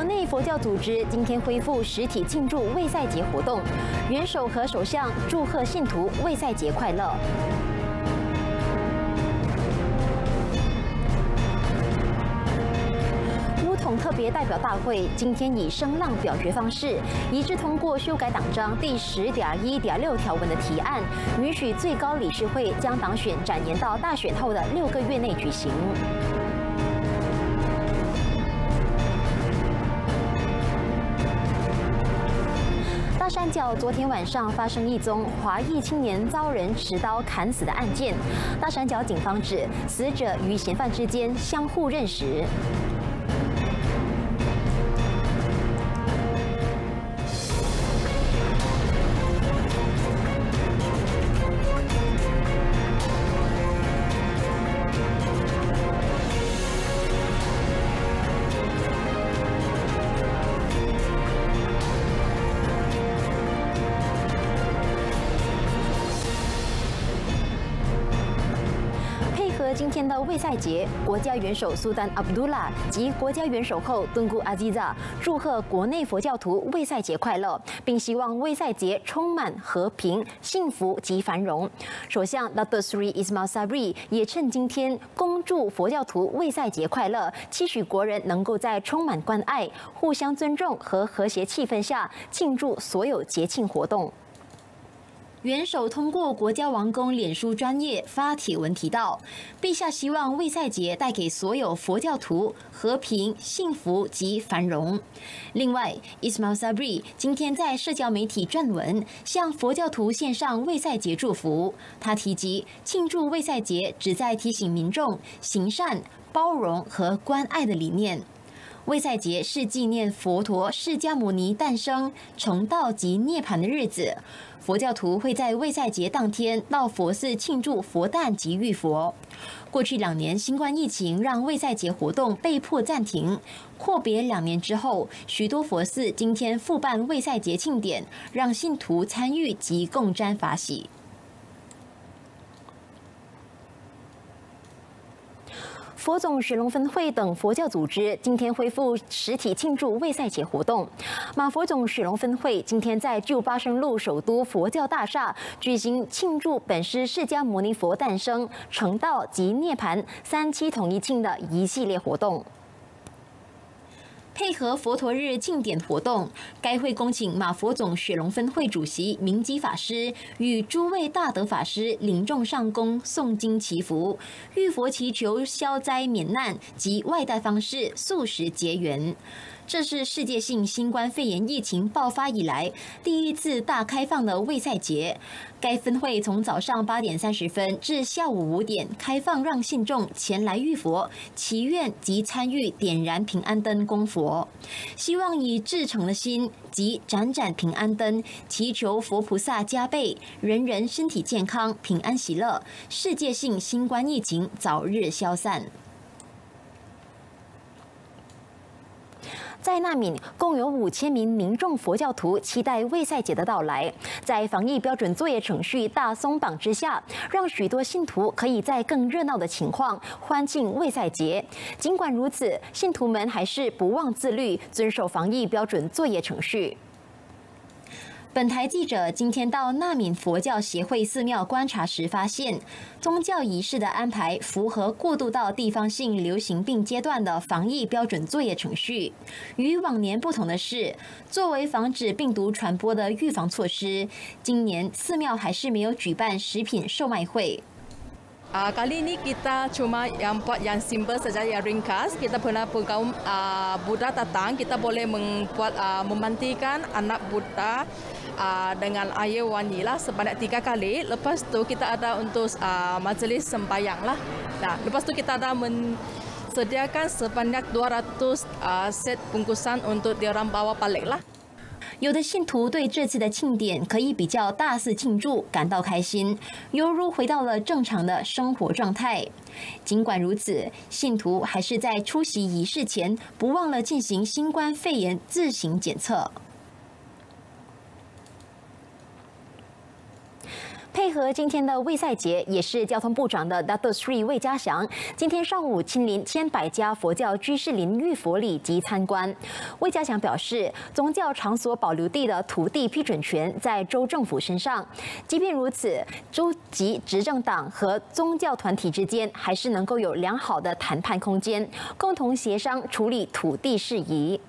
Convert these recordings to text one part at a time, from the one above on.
国内佛教组织今天恢复实体庆祝卫赛节活动，元首和首相祝贺信徒卫赛节快乐。乌统特别代表大会今天以声浪表决方式一致通过修改党章第十点一点六条文的提案，允许最高理事会将党选展延到大选后的六个月内举行。山脚昨天晚上发生一宗华裔青年遭人持刀砍死的案件，大山脚警方指死者与嫌犯之间相互认识。今天的卫赛节，国家元首苏丹阿卜杜拉及国家元首后敦固阿基扎祝贺国内佛教徒卫赛节快乐，并希望卫赛节充满和平、幸福及繁荣。首相 Dr. Sri Ismail Sabri 也趁今天恭祝佛教徒卫赛节快乐，期许国人能够在充满关爱、互相尊重和和谐气氛下庆祝所有节庆活动。元首通过国家王宫脸书专业发帖文提到，陛下希望卫赛节带给所有佛教徒和平、幸福及繁荣。另外，Ismail Sabri 今天在社交媒体撰文，向佛教徒献上卫赛节祝福。他提及，庆祝卫赛节旨在提醒民众行善、包容和关爱的理念。卫赛节是纪念佛陀释迦牟尼诞生、成道及涅槃的日子。佛教徒会在卫赛节当天到佛寺庆祝佛诞及浴佛。过去两年新冠疫情让卫赛节活动被迫暂停，阔别两年之后，许多佛寺今天复办卫赛节庆典，让信徒参与及共沾法喜。佛总雪龙分会等佛教组织今天恢复实体庆祝卫赛节活动。马佛总雪龙分会今天在旧巴生路首都佛教大厦举行庆祝本师释迦牟尼佛诞生、成道及涅槃三期统一庆的一系列活动。配合佛陀日庆典活动，该会恭请马佛总雪龙分会主席明基法师与诸位大德法师领众上供诵经祈福，遇佛祈求消灾免难及外带方式素食结缘。这是世界性新冠肺炎疫情爆发以来第一次大开放的卫赛节。该分会从早上八点三十分至下午五点开放，让信众前来遇佛、祈愿及参与点燃平安灯供佛，希望以至诚的心及盏盏平安灯，祈求佛菩萨加倍，人人身体健康、平安喜乐，世界性新冠疫情早日消散。在纳闽，共有五千名民众佛教徒期待卫赛节的到来。在防疫标准作业程序大松绑之下，让许多信徒可以在更热闹的情况欢庆卫赛节。尽管如此，信徒们还是不忘自律，遵守防疫标准作业程序。本台记者今天到纳闽佛教协会寺庙观察时，发现宗教仪式的安排符合过渡到地方性流行病阶段的防疫标准作业程序。与往年不同的是，作为防止病毒传播的预防措施，今年寺庙还是没有举办食品售卖会。Uh, kali ini kita cuma yang buat yang simple saja yang ringkas. Kita pernah kaum uh, Buddha datang, kita boleh membuat uh, memandikan anak Buddha uh, dengan air wangi lah sebanyak tiga kali. Lepas tu kita ada untuk uh, majlis sembahyang lah. Nah, lepas tu kita ada men sediakan sebanyak 200 uh, set bungkusan untuk diorang bawa balik lah. 有的信徒对这次的庆典可以比较大肆庆祝感到开心，犹如回到了正常的生活状态。尽管如此，信徒还是在出席仪式前不忘了进行新冠肺炎自行检测。配合今天的卫赛节，也是交通部长的 Dato Sri 魏家祥，今天上午亲临千百家佛教居士林玉佛里及参观。魏家祥表示，宗教场所保留地的土地批准权在州政府身上，即便如此，州级执政党和宗教团体之间还是能够有良好的谈判空间，共同协商处理土地事宜。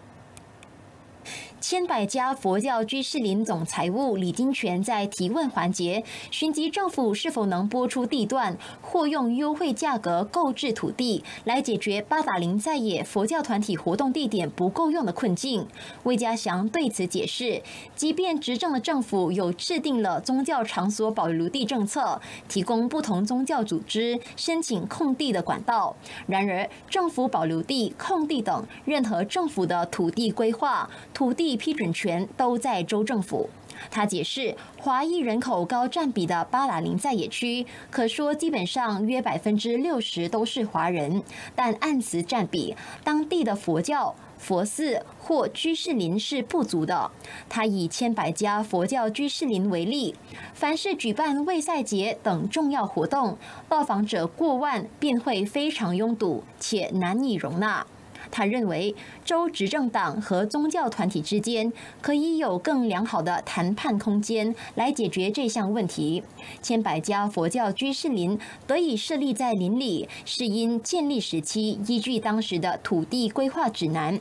千百家佛教居士林总财务李金泉在提问环节询及政府是否能拨出地段或用优惠价格购置土地来解决八达岭在野佛教团体活动地点不够用的困境。魏家祥对此解释，即便执政的政府有制定了宗教场所保留地政策，提供不同宗教组织申请空地的管道，然而政府保留地、空地等任何政府的土地规划、土地批准权都在州政府。他解释，华裔人口高占比的巴达林在野区，可说基本上约百分之六十都是华人，但按此占比，当地的佛教佛寺或居士林是不足的。他以千百家佛教居士林为例，凡是举办卫赛节等重要活动，到访者过万，便会非常拥堵且难以容纳。他认为，州执政党和宗教团体之间可以有更良好的谈判空间来解决这项问题。千百家佛教居士林得以设立在林里，是因建立时期依据当时的土地规划指南。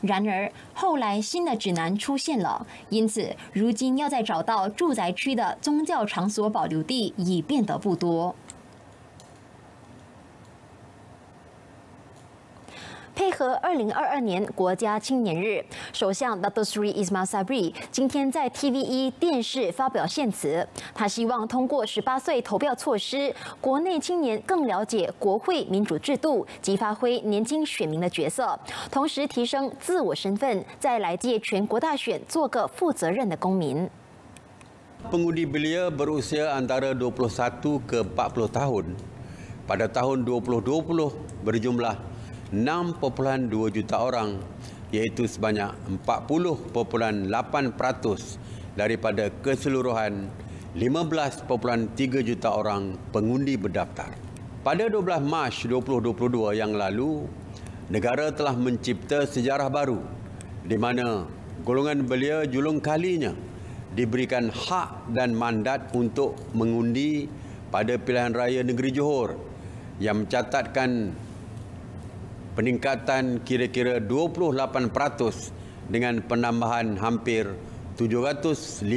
然而后来新的指南出现了，因此如今要再找到住宅区的宗教场所保留地已变得不多。合二零二二年国家青年日，首相 Dr. Sri i s m a Sabri 今天在 TVE 电视发表献词。他希望通过十八岁投票措施，国内青年更了解国会民主制度及发挥年轻选民的角色，同时提升自我身份，在来届全国大选做个负责任的公民。Pengundi belia berusia antara 21 ke 40 tahun pada tahun 2020 berjumlah 6.2 juta orang iaitu sebanyak 40.8% daripada keseluruhan 15.3 juta orang pengundi berdaftar. Pada 12 Mac 2022 yang lalu, negara telah mencipta sejarah baru di mana golongan belia julung kalinya diberikan hak dan mandat untuk mengundi pada pilihan raya negeri Johor yang mencatatkan peningkatan kira-kira 28% dengan penambahan hampir 750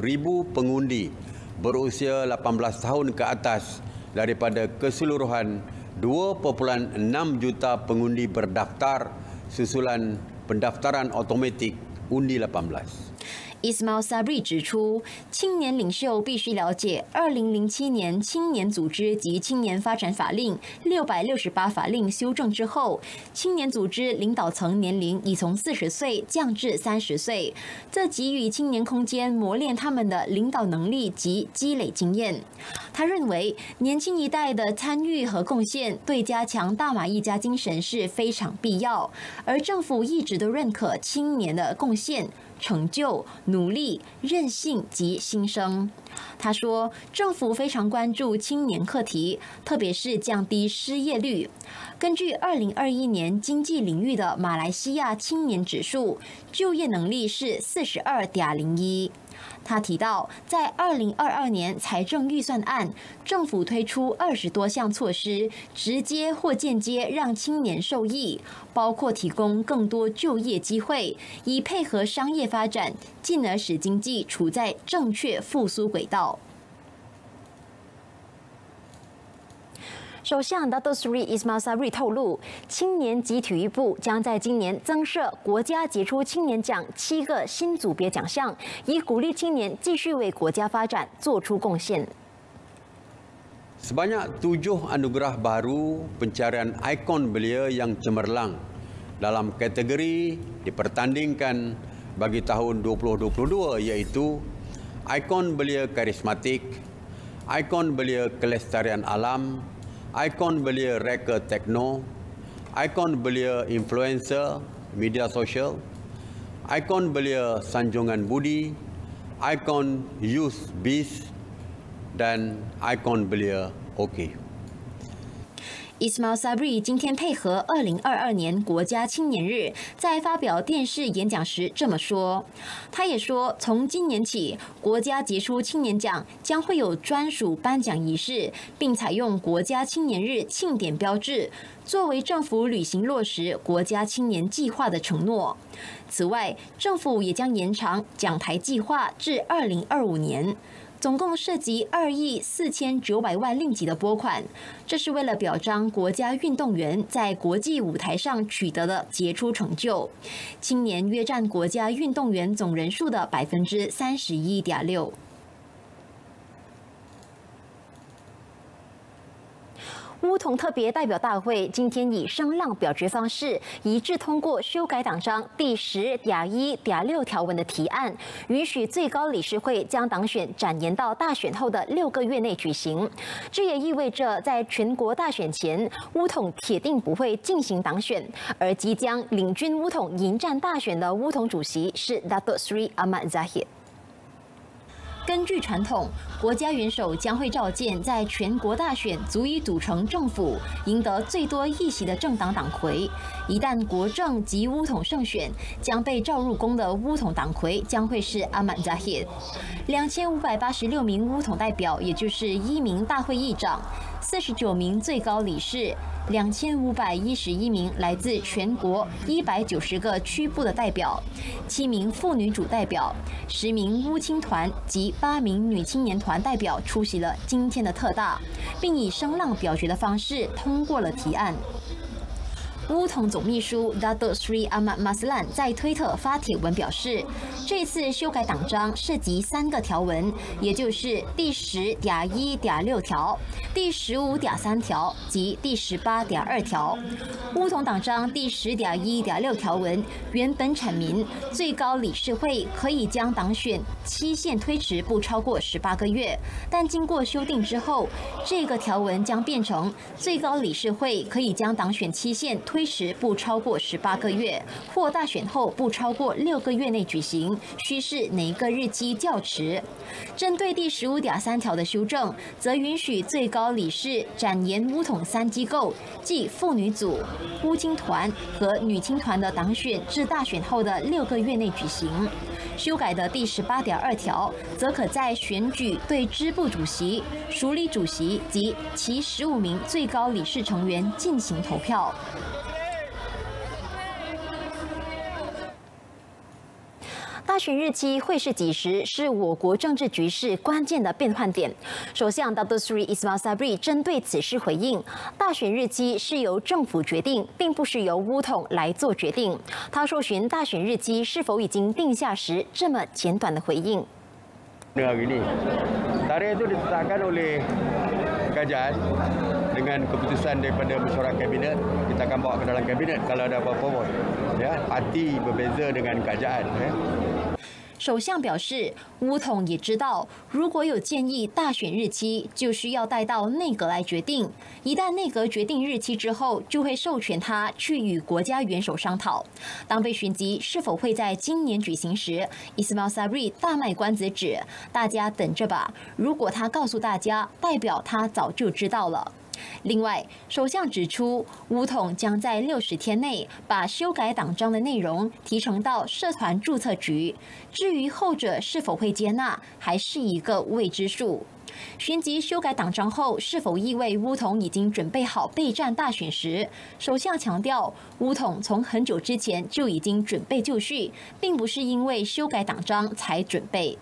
ribu pengundi berusia 18 tahun ke atas daripada keseluruhan 2.6 juta pengundi berdaftar susulan pendaftaran automatik undi 18. Ismail Sabri 指出，青年领袖必须了解二零零七年青年组织及青年发展法令六百六十八法令修正之后，青年组织领导层年龄已从四十岁降至三十岁，这给予青年空间磨练他们的领导能力及积累经验。他认为，年轻一代的参与和贡献对加强大马一家精神是非常必要，而政府一直都认可青年的贡献。成就、努力、韧性及新生。他说，政府非常关注青年课题，特别是降低失业率。根据二零二一年经济领域的马来西亚青年指数，就业能力是四十二点零一。他提到，在二零二二年财政预算案，政府推出二十多项措施，直接或间接让青年受益，包括提供更多就业机会，以配合商业发展，进而使经济处在正确复苏轨道。首相 Dato Sri Ismail Sabri 透露，青年及体育部将在今年增设国家杰出青年奖七个新组别奖项，以鼓励青年继续为国家发展做出贡献。Sebanyak tujuh anugerah baru pencarian ikon belia yang cemerlang dalam kategori dipertandingkan bagi tahun 2022 iaitu ikon belia karismatik, ikon belia kelestarian alam, ikon belia reka tekno, ikon belia influencer media sosial, ikon belia sanjungan budi, ikon youth beast, dan ikon belia okey. Ismail Sabri 今天配合二零二二年国家青年日，在发表电视演讲时这么说。他也说，从今年起，国家杰出青年奖将会有专属颁奖仪式，并采用国家青年日庆典标志，作为政府履行落实国家青年计划的承诺。此外，政府也将延长奖台计划至二零二五年。总共涉及二亿四千九百万令吉的拨款，这是为了表彰国家运动员在国际舞台上取得的杰出成就。青年约占国家运动员总人数的百分之三十一点六。乌统特别代表大会今天以声浪表决方式一致通过修改党章第十点一点六条文的提案，允许最高理事会将党选展延到大选后的六个月内举行。这也意味着在全国大选前，乌统铁定不会进行党选，而即将领军乌统迎战大选的乌统主席是 Dato Sri Ahmad Zahid。根据传统，国家元首将会召见在全国大选足以组成政府、赢得最多议席的政党党魁。一旦国政及乌统胜选，将被召入宫的乌统党魁将会是阿曼扎希。两千五百八十六名乌统代表，也就是一名大会议长。四十九名最高理事，两千五百一十一名来自全国一百九十个区部的代表，七名妇女主代表，十名乌青团及八名女青年团代表出席了今天的特大，并以声浪表决的方式通过了提案。乌统总秘书 Dato Sri Ahmad Maslan 在推特发帖文表示，这次修改党章涉及三个条文，也就是第十点一点六条、第十五点三条及第十八点二条。乌统党章第十点一点六条文原本阐明，最高理事会可以将党选期限推迟不超过十八个月，但经过修订之后，这个条文将变成最高理事会可以将党选期限推。推迟不超过十八个月，或大选后不超过六个月内举行，需是哪一个日期较迟？针对第十五点三条的修正，则允许最高理事展延乌统三机构，即妇女组、乌青团和女青团的党选至大选后的六个月内举行。修改的第十八点二条，则可在选举对支部主席、署理主席及其十五名最高理事成员进行投票。大选日期会是几时，是我国政治局势关键的变换点。首相 Dr. Sri Isma Sabri 针对此事回应：大选日期是由政府决定，并不是由乌统来做决定。他受询大选日期是否已经定下时，这么简短的回应。Hari ini, tarikh itu ditetapkan oleh kerajaan dengan keputusan daripada mesyuarat kabinet. Kita akan bawa ke dalam kabinet kalau ada apa-apa pun. Ya, hati berbeza dengan kerajaan. Ya. 首相表示，乌统也知道，如果有建议大选日期，就需要带到内阁来决定。一旦内阁决定日期之后，就会授权他去与国家元首商讨。当被询及是否会在今年举行时，伊斯马萨瑞大卖关子指：“大家等着吧，如果他告诉大家，代表他早就知道了。”另外，首相指出，乌统将在六十天内把修改党章的内容提呈到社团注册局。至于后者是否会接纳，还是一个未知数。寻及修改党章后是否意味乌统已经准备好备战大选时，首相强调，乌统从很久之前就已经准备就绪，并不是因为修改党章才准备。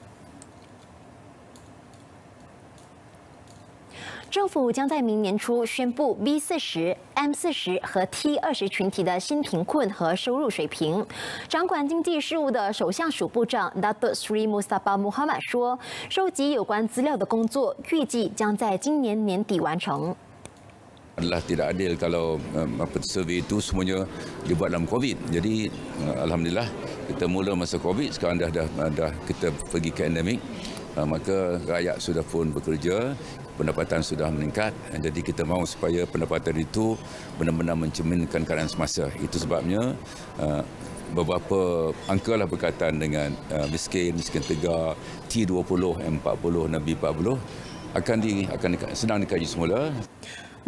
政府将在明年初宣布 B 四十、M 四十和 T 二十群体的新贫困和收入水平。掌管经济事务的首相署部长 Dato Sri Mustafa Muhammad 说，收集有关资料的工作预计将在今年年底完成。adalah tidak adil kalau apa survey itu semuanya dibuat dalam covid jadi alhamdulillah kita mula masa covid sekarang dah dah dah kita pergi ke endemik maka rakyat sudah pun bekerja pendapatan sudah meningkat jadi kita mahu supaya pendapatan itu benar-benar mencerminkan keadaan semasa itu sebabnya uh, beberapa angka lah berkaitan dengan uh, miskin, miskin tegar, T20, M40 dan B40 akan di akan sedang dikaji semula.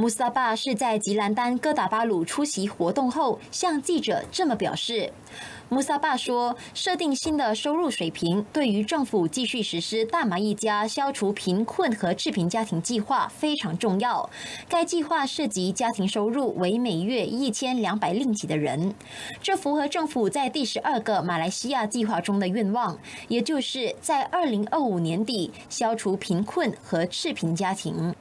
穆萨巴是在吉兰丹哥打巴鲁出席活动后，向记者这么表示。穆萨巴说：“设定新的收入水平，对于政府继续实施大麻一家消除贫困和赤贫家庭计划非常重要。该计划涉及家庭收入为每月一千两百令吉的人，这符合政府在第十二个马来西亚计划中的愿望，也就是在二零二五年底消除贫困和赤贫家庭。”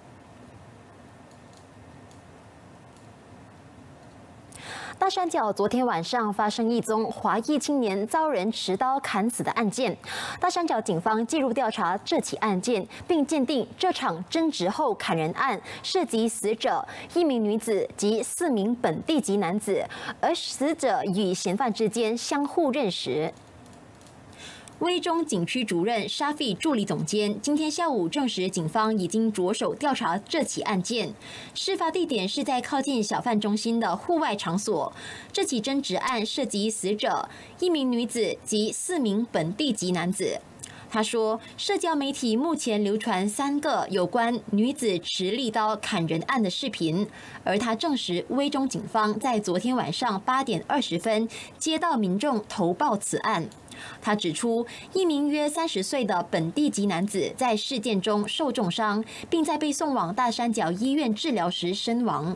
大山脚昨天晚上发生一宗华裔青年遭人持刀砍死的案件，大山脚警方介入调查这起案件，并鉴定这场争执后砍人案涉及死者一名女子及四名本地籍男子，而死者与嫌犯之间相互认识。威中警区主任沙费助理总监今天下午证实，警方已经着手调查这起案件。事发地点是在靠近小贩中心的户外场所。这起争执案涉及死者一名女子及四名本地籍男子。他说，社交媒体目前流传三个有关女子持利刀砍人案的视频，而他证实，威中警方在昨天晚上八点二十分接到民众投报此案。他指出，一名约三十岁的本地籍男子在事件中受重伤，并在被送往大山脚医院治疗时身亡。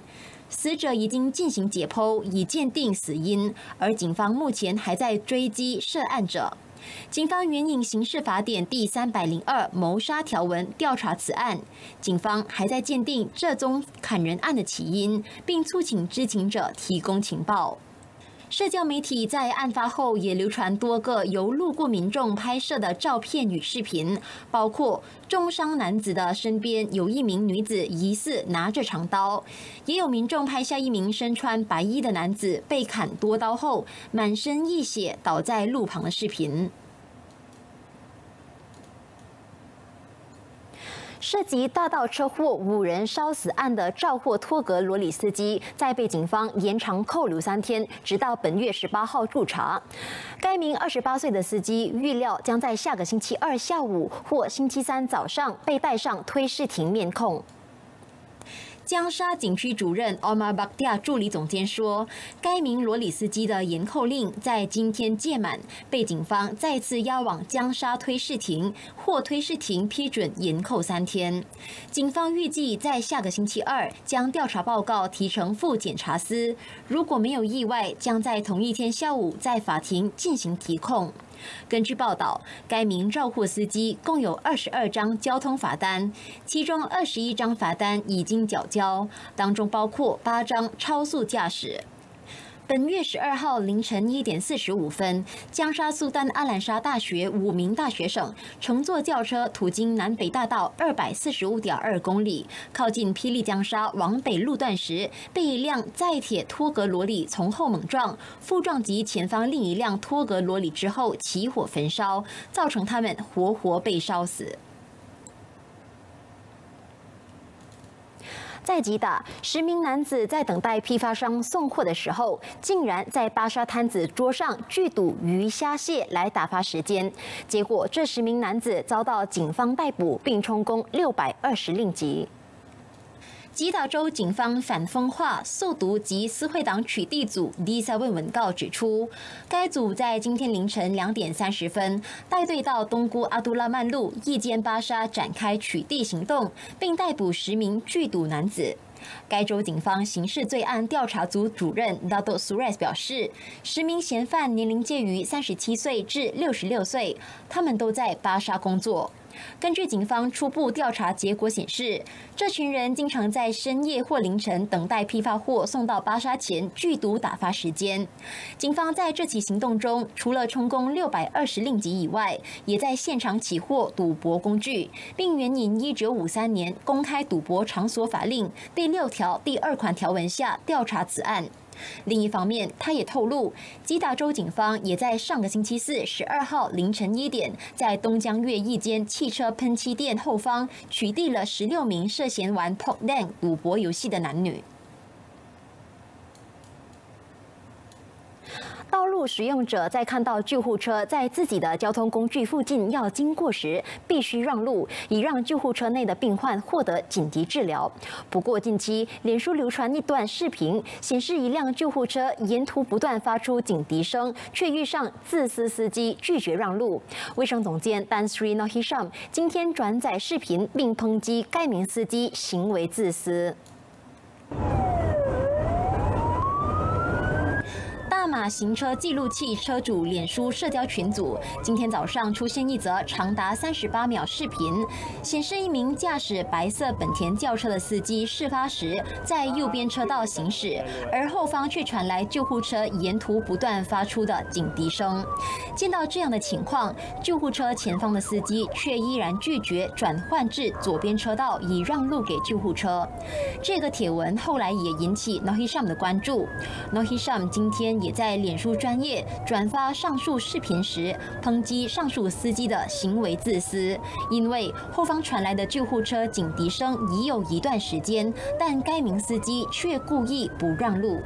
死者已经进行解剖，以鉴定死因，而警方目前还在追击涉案者。警方援引刑事法典第三百零二谋杀条文调查此案，警方还在鉴定这宗砍人案的起因，并促请知情者提供情报。社交媒体在案发后也流传多个由路过民众拍摄的照片与视频，包括重伤男子的身边有一名女子疑似拿着长刀，也有民众拍下一名身穿白衣的男子被砍多刀后满身溢血倒在路旁的视频。涉及大道车祸五人烧死案的肇货托格罗里斯基，在被警方延长扣留三天，直到本月十八号驻查。该名二十八岁的司机预料将在下个星期二下午或星期三早上被带上推事庭面控。江沙景区主任 Omar Baktia 助理总监说，该名罗里斯基的延扣令在今天届满，被警方再次押往江沙推事庭，或推事庭批准延扣三天。警方预计在下个星期二将调查报告提呈副检察司，如果没有意外，将在同一天下午在法庭进行提控。根据报道，该名肇货司机共有二十二张交通罚单，其中二十一张罚单已经缴交，当中包括八张超速驾驶。本月十二号凌晨一点四十五分，江沙苏丹阿兰沙大学五名大学生乘坐轿车途经南北大道二百四十五点二公里，靠近霹雳江沙往北路段时，被一辆载铁托格罗里从后猛撞，副撞击前方另一辆托格罗里之后起火焚烧，造成他们活活被烧死。在吉打，十名男子在等待批发商送货的时候，竟然在巴沙摊子桌上聚赌鱼虾蟹来打发时间。结果，这十名男子遭到警方逮捕，并充公六百二十令吉。吉打州警方反风化、速毒及私会党取缔组 D 三问文告指出，该组在今天凌晨两点三十分带队到东姑阿杜拉曼路一间巴沙展开取缔行动，并逮捕十名聚赌男子。该州警方刑事罪案调查组主任 Dato Suarez 表示，十名嫌犯年龄介于三十七岁至六十六岁，他们都在巴沙工作。根据警方初步调查结果显示，这群人经常在深夜或凌晨等待批发货送到巴沙前聚赌打发时间。警方在这起行动中，除了充公六百二十令吉以外，也在现场起获赌博工具，并援引一九五三年公开赌博场所法令第六条第二款条文下调查此案。另一方面，他也透露，基达州警方也在上个星期四十二号凌晨一点，在东江月一间汽车喷漆店后方取缔了十六名涉嫌玩 p o k l a n 赌博游戏的男女。道路使用者在看到救护车在自己的交通工具附近要经过时，必须让路，以让救护车内的病患获得紧急治疗。不过，近期脸书流传一段视频，显示一辆救护车沿途不断发出警笛声，却遇上自私司机拒绝让路。卫生总监 Dan Sri Nohisham 今天转载视频，并抨击该名司机行为自私。大马行车记录器车主脸书社交群组今天早上出现一则长达三十八秒视频，显示一名驾驶白色本田轿车的司机事发时在右边车道行驶，而后方却传来救护车沿途不断发出的警笛声。见到这样的情况，救护车前方的司机却依然拒绝转换至左边车道以让路给救护车。这个帖文后来也引起 Nohisham 的关注。Nohisham 今天也。在在脸书专业转发上述视频时，抨击上述司机的行为自私，因为后方传来的救护车警笛声已有一段时间，但该名司机却故意不让路。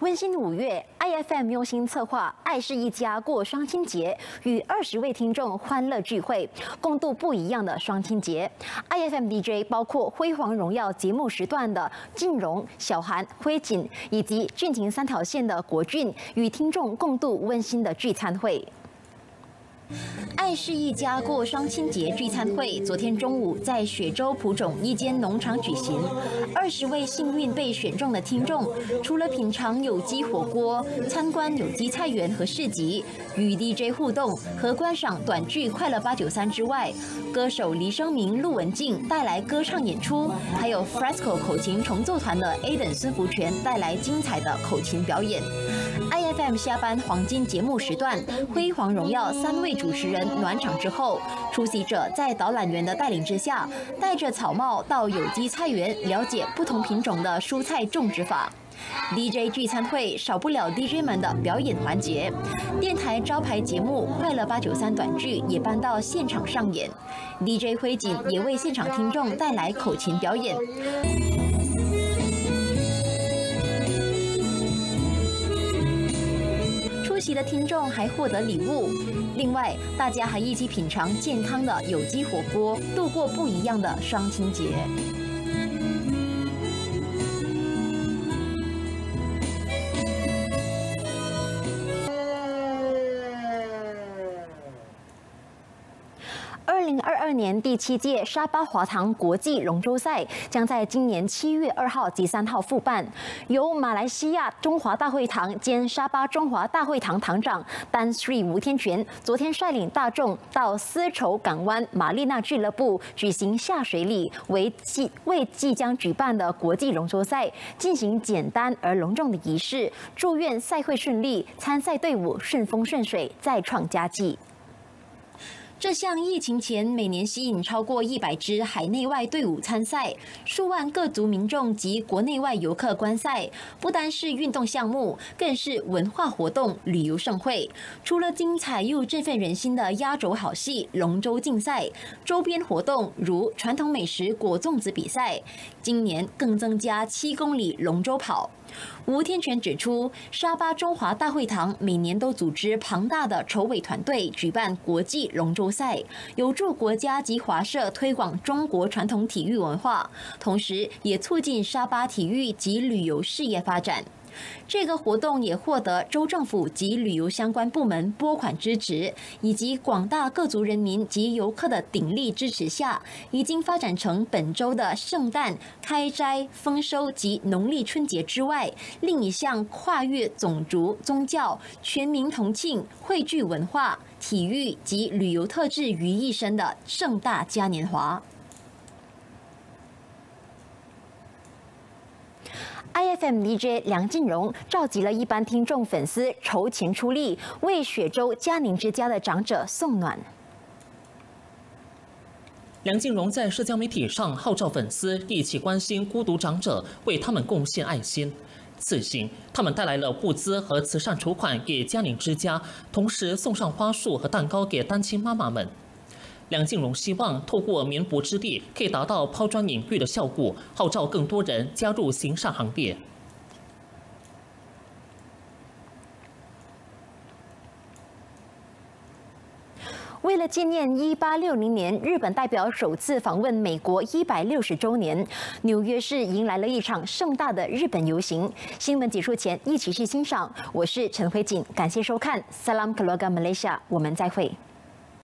温馨五月，IFM 用心策划“爱是一家”过双亲节，与二十位听众欢乐聚会，共度不一样的双亲节。IFM DJ 包括《辉煌荣耀》节目时段的静荣、小韩、辉锦，以及俊情三条线的国俊，与听众共度温馨的聚餐会。爱是一家过双亲节聚餐会，昨天中午在雪州蒲种一间农场举行。二十位幸运被选中的听众，除了品尝有机火锅、参观有机菜园和市集、与 DJ 互动和观赏短剧《快乐八九三》之外，歌手黎生明、陆文静带来歌唱演出，还有 Fresco 口琴重奏团的 Aden 孙福全带来精彩的口琴表演。FM 下班黄金节目时段，辉煌荣耀三位主持人暖场之后，出席者在导览员的带领之下，戴着草帽到有机菜园了解不同品种的蔬菜种植法。DJ 聚餐会少不了 DJ 们的表演环节，电台招牌节目《快乐八九三》短剧也搬到现场上演，DJ 辉锦也为现场听众带来口琴表演。的听众还获得礼物，另外大家还一起品尝健康的有机火锅，度过不一样的双亲节。零二二年第七届沙巴华堂国际龙舟赛将在今年七月二号及三号复办，由马来西亚中华大会堂兼沙巴中华大会堂堂长丹 Sri 吴天全昨天率领大众到丝绸港湾玛丽娜俱乐部举行下水礼，为即为即将举办的国际龙舟赛进行简单而隆重的仪式，祝愿赛会顺利，参赛队伍顺风顺水，再创佳绩。这项疫情前每年吸引超过一百支海内外队伍参赛，数万各族民众及国内外游客观赛，不单是运动项目，更是文化活动、旅游盛会。除了精彩又振奋人心的压轴好戏——龙舟竞赛，周边活动如传统美食果粽子比赛，今年更增加七公里龙舟跑。吴天全指出，沙巴中华大会堂每年都组织庞大的筹委团队举办国际龙舟赛，有助国家及华社推广中国传统体育文化，同时也促进沙巴体育及旅游事业发展。这个活动也获得州政府及旅游相关部门拨款支持，以及广大各族人民及游客的鼎力支持下，已经发展成本周的圣诞、开斋、丰收及农历春节之外，另一项跨越种族、宗教、全民同庆、汇聚文化、体育及旅游特质于一身的盛大嘉年华。IFM DJ 梁静茹召集了一般听众粉丝筹钱出力，为雪州嘉宁之家的长者送暖。梁静茹在社交媒体上号召粉丝一起关心孤独长者，为他们贡献爱心。此行，他们带来了物资和慈善筹款给江宁之家，同时送上花束和蛋糕给单亲妈妈们。梁静茹希望透过绵薄之力，可以达到抛砖引玉的效果，号召更多人加入行善行列。为了纪念一八六零年日本代表首次访问美国一百六十周年，纽约市迎来了一场盛大的日本游行。新闻结束前，一起去欣赏。我是陈慧锦，感谢收看《Salam Keluarga Malaysia》，我们再会。